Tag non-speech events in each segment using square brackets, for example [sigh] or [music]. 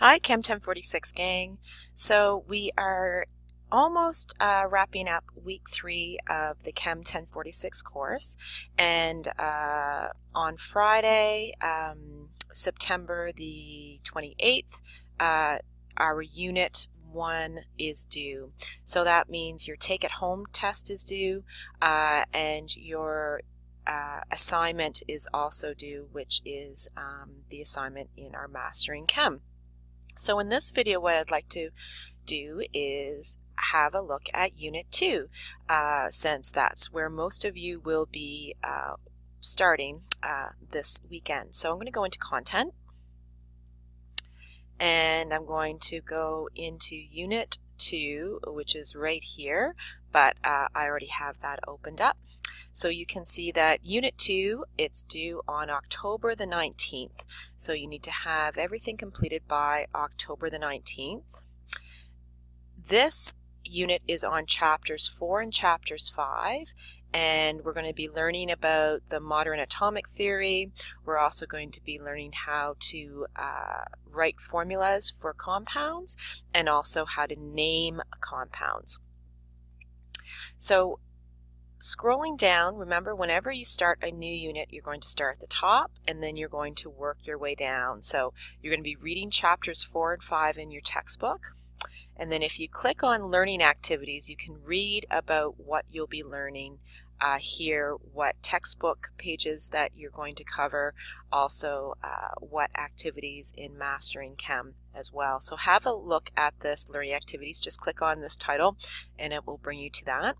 Hi, Chem 1046 gang. So we are almost uh, wrapping up week three of the Chem 1046 course. And uh, on Friday, um, September the 28th, uh, our unit one is due. So that means your take at home test is due uh, and your uh, assignment is also due, which is um, the assignment in our Mastering Chem. So in this video, what I'd like to do is have a look at Unit 2, uh, since that's where most of you will be uh, starting uh, this weekend. So I'm going to go into Content, and I'm going to go into Unit 2, which is right here, but uh, I already have that opened up. So you can see that Unit 2, it's due on October the 19th. So you need to have everything completed by October the 19th. This unit is on chapters 4 and chapters 5 and we're going to be learning about the modern atomic theory. We're also going to be learning how to uh, write formulas for compounds and also how to name compounds. So scrolling down, remember whenever you start a new unit, you're going to start at the top and then you're going to work your way down. So you're going to be reading chapters 4 and 5 in your textbook. And then if you click on learning activities, you can read about what you'll be learning uh, here, what textbook pages that you're going to cover, also uh, what activities in Mastering Chem as well. So have a look at this learning activities. Just click on this title and it will bring you to that.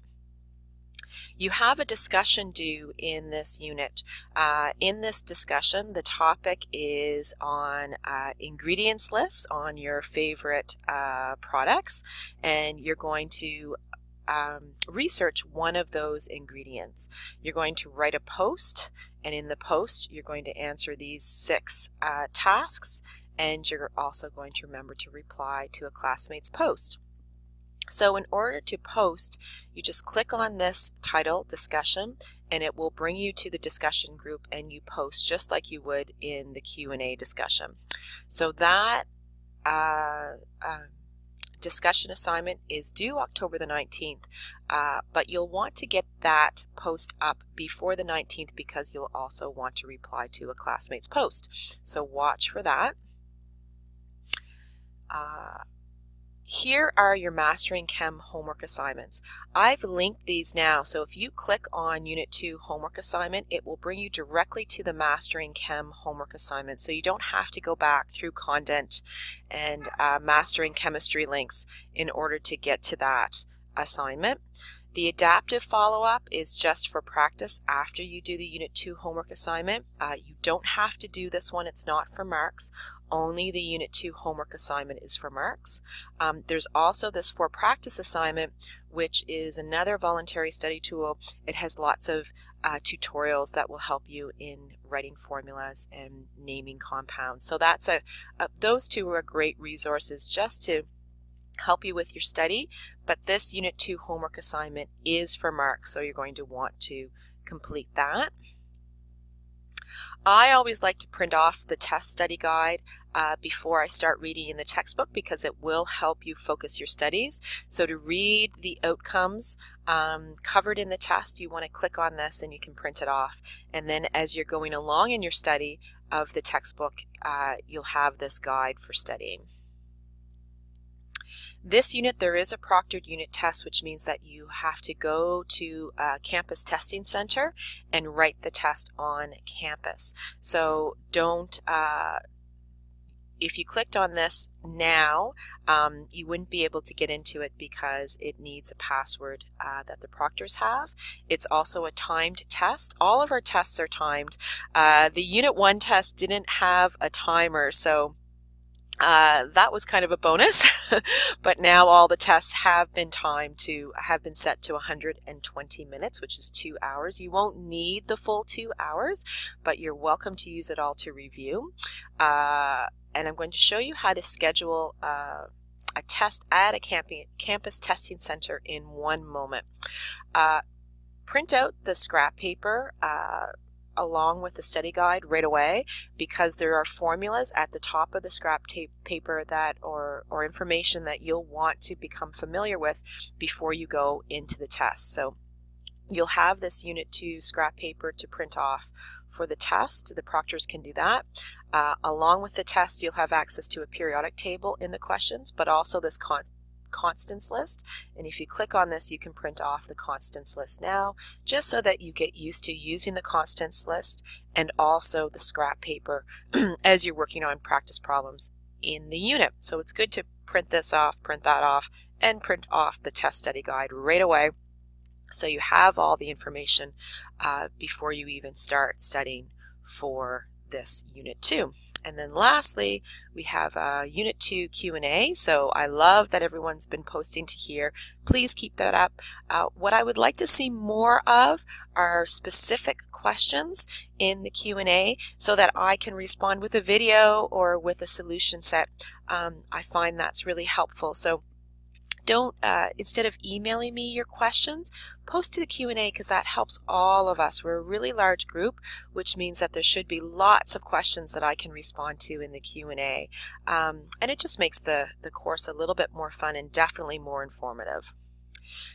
You have a discussion due in this unit. Uh, in this discussion, the topic is on uh, ingredients lists on your favorite uh, products, and you're going to um, research one of those ingredients. You're going to write a post, and in the post, you're going to answer these six uh, tasks, and you're also going to remember to reply to a classmate's post. So in order to post, you just click on this title, discussion, and it will bring you to the discussion group and you post just like you would in the Q&A discussion. So that uh, uh, discussion assignment is due October the 19th, uh, but you'll want to get that post up before the 19th because you'll also want to reply to a classmate's post. So watch for that. Here are your Mastering Chem homework assignments. I've linked these now, so if you click on Unit 2 homework assignment, it will bring you directly to the Mastering Chem homework assignment, so you don't have to go back through content and uh, Mastering Chemistry links in order to get to that assignment. The adaptive follow-up is just for practice after you do the Unit 2 homework assignment. Uh, you don't have to do this one, it's not for marks only the Unit 2 homework assignment is for marks. Um, there's also this for practice assignment, which is another voluntary study tool. It has lots of uh, tutorials that will help you in writing formulas and naming compounds. So that's a, a those two are great resources just to help you with your study, but this Unit 2 homework assignment is for marks, so you're going to want to complete that. I always like to print off the test study guide uh, before I start reading in the textbook because it will help you focus your studies. So to read the outcomes um, covered in the test, you want to click on this and you can print it off. And then as you're going along in your study of the textbook, uh, you'll have this guide for studying. This unit, there is a proctored unit test, which means that you have to go to a campus testing center and write the test on campus. So don't, uh, if you clicked on this now, um, you wouldn't be able to get into it because it needs a password uh, that the proctors have. It's also a timed test. All of our tests are timed. Uh, the Unit 1 test didn't have a timer, so uh, that was kind of a bonus, [laughs] but now all the tests have been timed to have been set to 120 minutes, which is two hours. You won't need the full two hours, but you're welcome to use it all to review. Uh, and I'm going to show you how to schedule uh, a test at a campus testing center in one moment. Uh, print out the scrap paper uh, along with the study guide right away because there are formulas at the top of the scrap tape paper that or, or information that you'll want to become familiar with before you go into the test. So you'll have this Unit 2 scrap paper to print off for the test. The proctors can do that. Uh, along with the test, you'll have access to a periodic table in the questions, but also this con constants list. And if you click on this, you can print off the constants list now, just so that you get used to using the constants list and also the scrap paper [clears throat] as you're working on practice problems in the unit. So it's good to print this off, print that off, and print off the test study guide right away. So you have all the information uh, before you even start studying for this Unit 2. And then lastly, we have a Unit 2 Q&A. So I love that everyone's been posting to here. Please keep that up. Uh, what I would like to see more of are specific questions in the Q&A so that I can respond with a video or with a solution set. Um, I find that's really helpful. So don't uh, instead of emailing me your questions post to the q&a because that helps all of us. We're a really large group which means that there should be lots of questions that i can respond to in the q&a um, and it just makes the the course a little bit more fun and definitely more informative.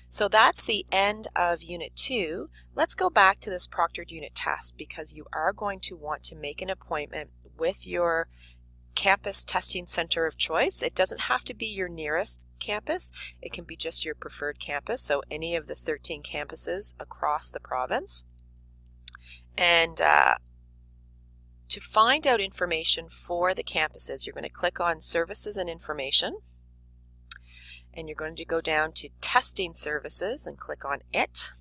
So that's the end of Unit 2. Let's go back to this proctored unit test because you are going to want to make an appointment with your campus testing center of choice. It doesn't have to be your nearest campus. It can be just your preferred campus, so any of the 13 campuses across the province. And uh, to find out information for the campuses, you're going to click on Services and Information. And you're going to go down to Testing Services and click on it.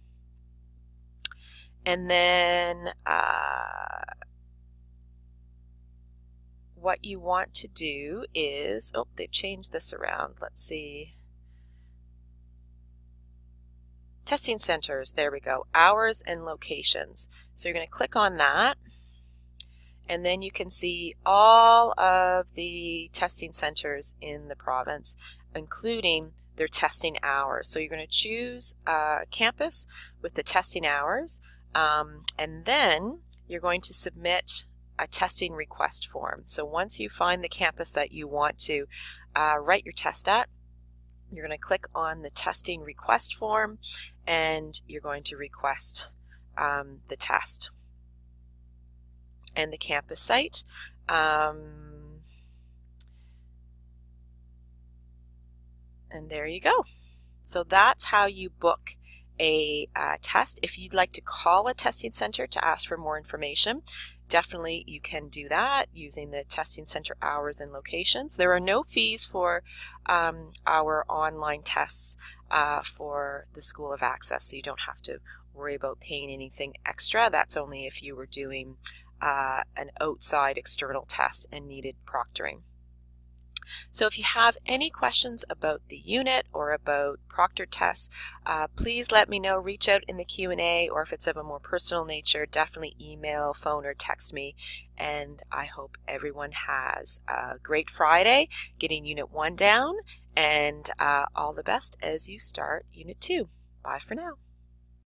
And then uh, what you want to do is, oh, they've changed this around. Let's see. Testing centers, there we go, hours and locations. So you're going to click on that and then you can see all of the testing centers in the province, including their testing hours. So you're going to choose a campus with the testing hours, um, and then you're going to submit a testing request form. So once you find the campus that you want to uh, write your test at, you're going to click on the testing request form and you're going to request um, the test and the campus site. Um, and there you go. So that's how you book a uh, test. If you'd like to call a testing center to ask for more information, definitely you can do that using the testing center hours and locations. There are no fees for um, our online tests uh, for the School of Access, so you don't have to worry about paying anything extra. That's only if you were doing uh, an outside external test and needed proctoring. So if you have any questions about the unit or about proctor tests, uh, please let me know. Reach out in the Q&A or if it's of a more personal nature, definitely email, phone, or text me. And I hope everyone has a great Friday getting Unit 1 down and uh, all the best as you start Unit 2. Bye for now.